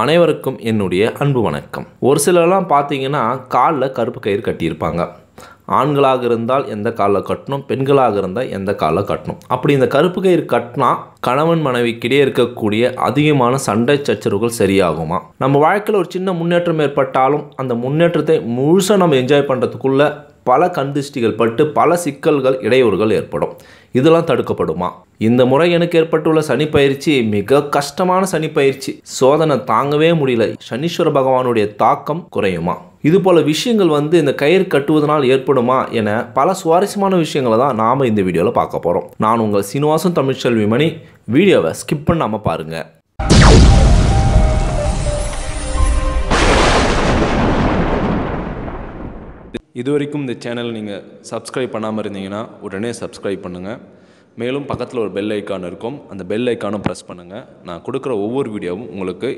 அனைவருக்கும் என்னுடைய அன்பு வணக்கம். ஒரு சிலர்லாம் பார்த்தீங்கன்னா காலில் கருப்பு கயிறு கட்டியிருப்பாங்க. ஆண்களாக இருந்தால் எந்த காலில் கட்டணும் பெண்களாக இருந்தால் எந்த காலில் கட்டணும். அப்படி இந்த கருப்பு கயிறு கட்டினா கணவன் மனைவிக்கிடையே இருக்கக்கூடிய அதிகமான சண்டை சச்சரவுகள் சரியாகுமா? நம்ம வாழ்க்கையில் ஒரு சின்ன முன்னேற்றம் ஏற்பட்டாலும் அந்த முன்னேற்றத்தை முழுசாக நம்ம என்ஜாய் பண்ணுறதுக்குள்ளே பல கண்திஷ்டிகள் பட்டு பல சிக்கல்கள் இடையூறுகள் ஏற்படும். இதெல்லாம் தடுக்கப்படுமா? இந்த முறை எனக்கு ஏற்பட்டுள்ள சனி பயிற்சி மிக கஷ்டமான சனி பயிற்சி சோதனை தாங்கவே முடியல. சனீஸ்வர பகவானுடைய தாக்கம் குறையுமா? இது போல விஷயங்கள் வந்து இந்த கயிறு கட்டுவதனால் ஏற்படுமா என பல சுவாரஸ்யமான விஷயங்களை தான் நாம் இந்த வீடியோவில் பார்க்க போகிறோம் நான் உங்கள் சீனிவாசன் தமிழ்ச்செல்வி மணி வீடியோவை ஸ்கிப் பண்ணாமல் பாருங்கள் இது வரைக்கும் இந்த சேனல் நீங்கள் சப்ஸ்கிரைப் பண்ணாமல் இருந்தீங்கன்னா உடனே சப்ஸ்கிரைப் பண்ணுங்கள் மேலும் பக்கத்தில் ஒரு பெல் ஐக்கான் இருக்கும். அந்த பெல் ஐக்கானும் ப்ரெஸ் பண்ணுங்கள் நான் கொடுக்குற ஒவ்வொரு வீடியோவும் உங்களுக்கு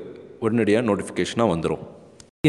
உடனடியாக நோட்டிஃபிகேஷனாக வந்துடும்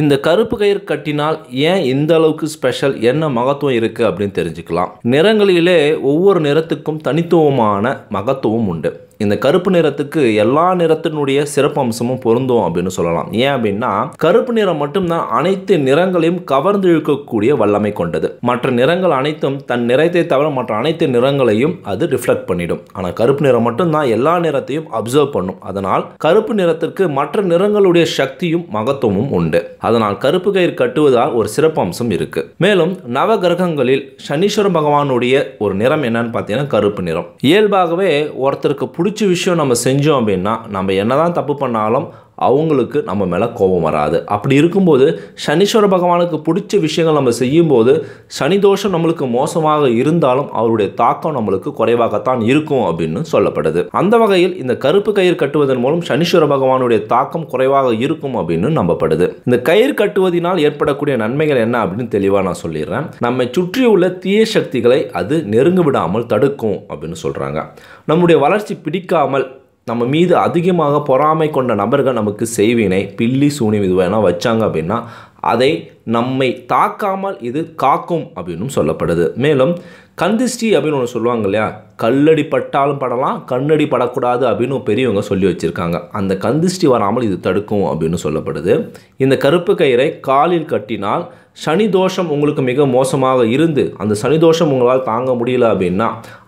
இந்த கருப்பு கயிறு கட்டினால் ஏன் இந்த அளவுக்கு ஸ்பெஷல் என்ன மகத்துவம் இருக்குது அப்படின்னு தெரிஞ்சுக்கலாம். நிறங்களிலே ஒவ்வொரு நிறத்துக்கும் தனித்துவமான மகத்துவம் உண்டு. இந்த கருப்பு நிறத்துக்கு எல்லா நிறத்தினுடைய சிறப்பம்சமும் பொருந்தும் அப்படின்னு சொல்லலாம். ஏன் அப்படின்னா கருப்பு நிறம் மட்டும்தான் அனைத்து நிறங்களையும் கவர்ந்து இழுக்கக்கூடிய வல்லமை கொண்டது. மற்ற நிறங்கள் அனைத்தும் தன் நிறத்தை தவிர மற்ற அனைத்து நிறங்களையும் அது ரிஃப்ளெக்ட் பண்ணிடும். ஆனால் கருப்பு நிறம் மட்டும்தான் எல்லா நிறத்தையும் அப்சர்வ் பண்ணும். அதனால் கருப்பு நிறத்திற்கு மற்ற நிறங்களுடைய சக்தியும் மகத்துவமும் உண்டு. அதனால் கருப்பு கயிறு கட்டுவதால் ஒரு சிறப்பம்சம் இருக்கு. மேலும் நவ கிரகங்களில் சனீஸ்வர பகவானுடைய ஒரு நிறம் என்னன்னு பார்த்தீங்கன்னா கருப்பு நிறம். இயல்பாகவே ஒருத்தருக்கு பிடிச்ச விஷயம் நம்ம செஞ்சோம் அப்படின்னா நம்ம என்னதான் தப்பு பண்ணாலும் அவங்களுக்கு நம்ம மேலே கோபம் வராது. அப்படி இருக்கும்போது சனீஸ்வர பகவானுக்கு பிடிச்ச விஷயங்கள் நம்ம செய்யும்போது சனி தோஷம் நம்மளுக்கு மோசமாக இருந்தாலும் அவருடைய தாக்கம் நம்மளுக்கு குறைவாகத்தான் இருக்கும் அப்படின்னு சொல்லப்படுது. அந்த வகையில் இந்த கருப்பு கயிறு கட்டுவதன் மூலம் சனீஸ்வர பகவானுடைய தாக்கம் குறைவாக இருக்கும் அப்படின்னு நம்பப்படுது. இந்த கயிறு கட்டுவதனால் ஏற்படக்கூடிய நன்மைகள் என்ன அப்படின்னு தெளிவாக நான் சொல்லிடுறேன். நம்மை சுற்றியுள்ள தீய சக்திகளை அது நெருங்க விடாமல் தடுக்கும் அப்படின்னு சொல்கிறாங்க நம்முடைய வளர்ச்சி பிடிக்காமல் நம்ம மீது அதிகமாக பொறாமை கொண்ட நபர்கள் நமக்கு செய்வினை பில்லி சூனியம் இது வேணால் வச்சாங்க அப்படின்னா அதை நம்மை தாக்காமல் இது காக்கும் அப்படின்னும் சொல்லப்படுது. மேலும் கந்திஷ்டி அப்படின்னு ஒன்று சொல்லுவாங்க இல்லையா? கல்லடி பட்டாலும் படலாம் கண்ணடி படக்கூடாது அப்படின்னு பெரியவங்க சொல்லி வச்சுருக்காங்க. அந்த கந்திஷ்டி வராமல் இது தடுக்கும் அப்படின்னு சொல்லப்படுது. இந்த கருப்பு கயிறை காலில் கட்டினால் சனி தோஷம் உங்களுக்கு மிக மோசமாக இருந்து அந்த சனி தோஷம் உங்களால் தாங்க முடியல அப்படின்னா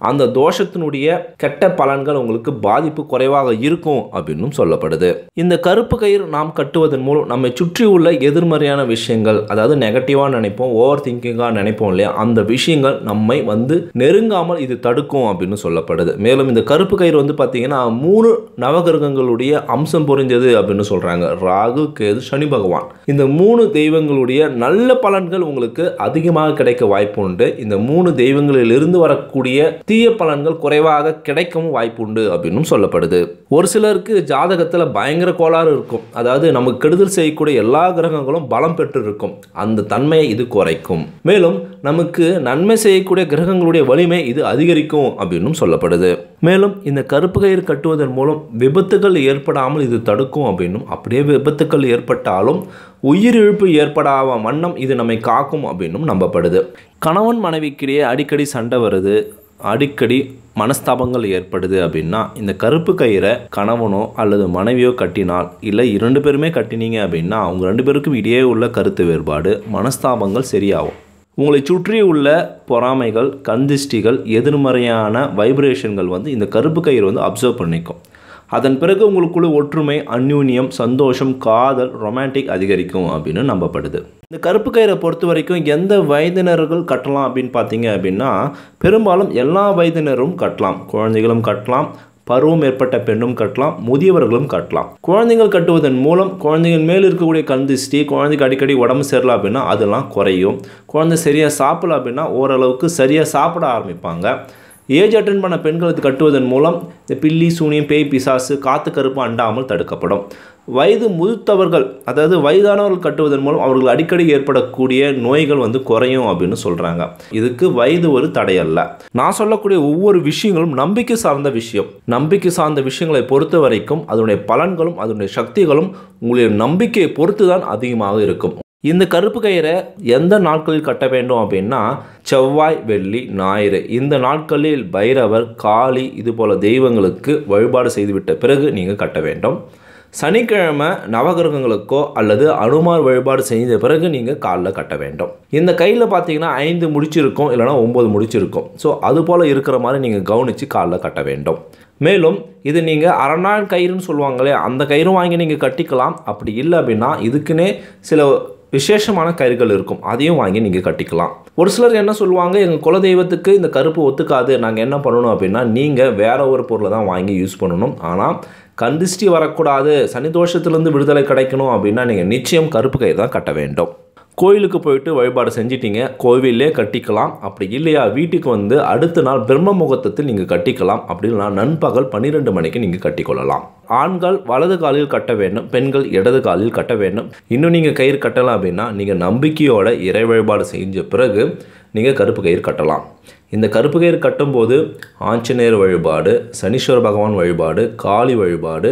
அந்த தோஷத்தினுடைய கெட்ட பலன்கள் உங்களுக்கு பாதிப்பு குறைவாக இருக்கும் அப்படின்னும் சொல்லப்படுது. இந்த கருப்பு கயிறு நாம் கட்டுவதன் மூலம் நம்மை சுற்றி உள்ள எதிர்மறையான விஷயங்கள் அதாவது நெகட்டிவாக நினைப்போம் ஓவர் திங்கிங்காக நினைப்போம் இல்லையா அந்த விஷயங்கள் நம்மை வந்து நெருங்காமல் இது தடுக்கும் அப்படின்னு சொல்லப்படுது. மேலும் இந்த கருப்பு கயிறு வந்து பார்த்தீங்கன்னா மூணு நவகிரகங்களுடைய அம்சம் பொறிஞ்சது அப்படின்னு சொல்கிறாங்க ராகு கேது சனி பகவான். இந்த மூணு தெய்வங்களுடைய நல்ல பலன்கள் உங்களுக்கு அதிகமாக கிடைக்க வாய்ப்பு உண்டு இந்த மூணு தெய்வங்களிலிருந்து வரக்கூடிய தீய பலன்கள் குறைவாக கிடைக்கவும் வாய்ப்பு உண்டு அப்படின்னு சொல்லப்படுது. ஒரு சிலருக்கு ஜாதகத்தில் பயங்கர கோளாறு இருக்கும். அதாவது நமக்கு கெடுதல் செய்யக்கூடிய எல்லா கிரகங்களும் பலம் பெற்று இருக்கும் அந்த தன்மையை இது குறைக்கும். மேலும் நமக்கு நன்மை செய்யக்கூடிய கிரகங்களுடைய வலிமை இது அதிகரிக்கும் அப்படின்னும் சொல்லப்படுது. மேலும் இந்த கருப்பு கயிறு கட்டுவதன் மூலம் விபத்துகள் ஏற்படாமல் இது தடுக்கும் அப்படின்னும் அப்படியே விபத்துக்கள் ஏற்பட்டாலும் உயிரிழப்பு ஏற்படாத வண்ணம் இது நம்மை காக்கும் அப்படின்னும் நம்பப்படுது. கணவன் மனைவிக்கிடையே அடிக்கடி சண்டை வருது. அடிக்கடி மனஸ்தாபங்கள் ஏற்படுது அப்படின்னா இந்த கருப்பு கயிறை கணவனோ அல்லது மனைவியோ கட்டினால் இல்லை இரண்டு பேருமே கட்டினீங்க அப்படின்னா அவங்க ரெண்டு பேருக்கும் இடையே உள்ள கருத்து வேறுபாடு மனஸ்தாபங்கள் சரியாகும். உங்களை சுற்றி உள்ள பொறாமைகள் கந்திஷ்டிகள் எதிர்மறையான வைப்ரேஷன்கள் வந்து இந்த கருப்பு கயிறு வந்து அப்சர்வ் பண்ணிக்கும். அதன் பிறகு உங்களுக்குள்ள ஒற்றுமை அந்யூன்யம் சந்தோஷம் காதல் ரொமான்டிக் அதிகரிக்கும் அப்படின்னு நம்பப்படுது. இந்த கருப்பு கயிறை பொறுத்த வரைக்கும் எந்த வயதினர்கள் கட்டலாம் அப்படின்னு பார்த்தீங்க அப்படின்னா பெரும்பாலும் எல்லா வயதினரும் கட்டலாம். குழந்தைகளும் கட்டலாம் பருவம் ஏற்பட்ட பெண்ணும் கட்டலாம் முதியவர்களும் கட்டலாம். குழந்தைகள் கட்டுவதன் மூலம் குழந்தைகள் மேல் இருக்கக்கூடிய கண் திருஷ்டி குழந்தைக்கு அடிக்கடி உடம்பு சரியில்லை அப்படின்னா அதெல்லாம் குறையும். குழந்தை சரியாக சாப்பிடல அப்படின்னா ஓரளவுக்கு சரியாக சாப்பிட ஆரம்பிப்பாங்க. ஏஜ் அட்டன் பண்ண பெண்களுக்கு கட்டுவதன் மூலம் இந்த பில்லி சூனியம் பேய் பிசாசு காத்து கருப்பு அண்டாமல் தடுக்கப்படும். வயது முதிர்த்தவர்கள் அதாவது வயதானவர்கள் கட்டுவதன் மூலம் அவர்கள் அடிக்கடி ஏற்படக்கூடிய நோய்கள் வந்து குறையும் அப்படின்னு சொல்கிறாங்க இதுக்கு வயது ஒரு தடையல்ல நான் சொல்லக்கூடிய ஒவ்வொரு விஷயங்களும் நம்பிக்கை சார்ந்த விஷயம். நம்பிக்கை சார்ந்த விஷயங்களை பொறுத்த வரைக்கும் அதனுடைய பலன்களும் அதனுடைய சக்திகளும் உங்களுடைய நம்பிக்கையை பொறுத்து தான் அதிகமாக இருக்கும். இந்த கருப்பு கயிறை எந்த நாட்களில் கட்ட வேண்டும் அப்படின்னா செவ்வாய் வெள்ளி ஞாயிறு. இந்த நாட்களில் பைரவர் காளி இதுபோல் தெய்வங்களுக்கு வழிபாடு செய்துவிட்ட பிறகு நீங்கள் கட்ட வேண்டும். சனிக்கிழமை நவகிரகங்களுக்கோ அல்லது அனுமார் வழிபாடு செய்த பிறகு நீங்கள் காலில் கட்ட வேண்டும். இந்த கையில் பார்த்தீங்கன்னா ஐந்து முடிச்சிருக்கும் இல்லைனா ஒம்பது முடிச்சிருக்கும். ஸோ அது போல் இருக்கிற மாதிரி நீங்கள் கவனித்து காலில் கட்ட வேண்டும். மேலும் இது நீங்கள் அரைநாள் கயிறுன்னு சொல்லுவாங்களே அந்த கயிறும் வாங்கி நீங்கள் கட்டிக்கலாம். அப்படி இல்லை அப்படின்னா இதுக்குன்னே சில விசேஷமான கயிறுகள் இருக்கும். அதையும் வாங்கி நீங்கள் கட்டிக்கலாம். ஒரு சிலர் என்ன சொல்லுவாங்க எங்கள் குலதெய்வத்துக்கு இந்த கருப்பு ஒத்துக்காது. நாங்கள் என்ன பண்ணணும் அப்படின்னா நீங்கள் வேற ஒரு பொருளை தான் வாங்கி யூஸ் பண்ணணும். ஆனால் கந்திஷ்டி வரக்கூடாது சனி தோஷத்துலேருந்து விடுதலை கிடைக்கணும் அப்படின்னா நீங்கள் நிச்சயம் கருப்பு கயிறு தான் கட்ட வேண்டும். கோயிலுக்கு போயிட்டு வழிபாடு செஞ்சிட்டீங்க கோவிலே கட்டிக்கலாம். அப்படி இல்லையா வீட்டுக்கு வந்து அடுத்த நாள் பிரம்ம முகூர்த்தத்தில் நீங்கள் கட்டிக்கலாம். அப்படின்னா நண்பகல் பன்னிரெண்டு மணிக்கு நீங்கள் கட்டிக்கொள்ளலாம். ஆண்கள் வலது காலில் கட்ட வேண்டும் பெண்கள் இடது காலில் கட்ட வேண்டும். இன்னும் நீங்கள் கயிறு கட்டலாம் அப்படின்னா நீங்கள் நம்பிக்கையோட இறை வழிபாடு செஞ்ச பிறகு நீங்கள் கருப்பு கயிறு கட்டலாம். இந்த கருப்பு கயிறு கட்டும்போது ஆஞ்சநேயர் வழிபாடு சனீஸ்வர பகவான் வழிபாடு காளி வழிபாடு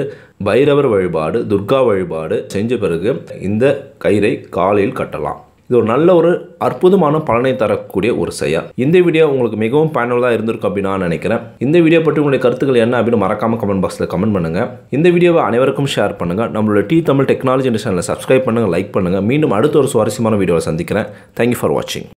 பைரவர் வழிபாடு துர்கா வழிபாடு செஞ்ச பிறகு இந்த கயிறை காலையில் கட்டலாம். இது ஒரு நல்ல ஒரு அற்புதமான பலனை தரக்கூடிய ஒரு செயல். இந்த வீடியோ உங்களுக்கு மிகவும் பயனுள்ளதாக இருந்திருக்கும் அப்படின்னு நான் நினைக்கிறேன். இந்த வீடியோ பற்றி உங்களுடைய கருத்துக்கள் என்ன அப்படின்னு மறக்காம கமெண்ட் பாக்ஸில் கமெண்ட் பண்ணுங்கள் இந்த வீடியோவை அனைவருக்கும் ஷேர் பண்ணுங்கள் நம்மளோட டி தமிழ் டெக்னாலஜி சேனலை சப்ஸ்கிரைப் பண்ணுங்கள் லைக் பண்ணுங்கள் மீண்டும் அடுத்த ஒரு சுவாரஸ்யமான வீடியோவை சந்திக்கிறேன். தேங்க்யூ ஃபார் வாட்சிங்